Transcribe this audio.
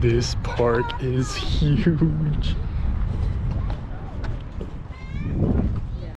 This park is huge.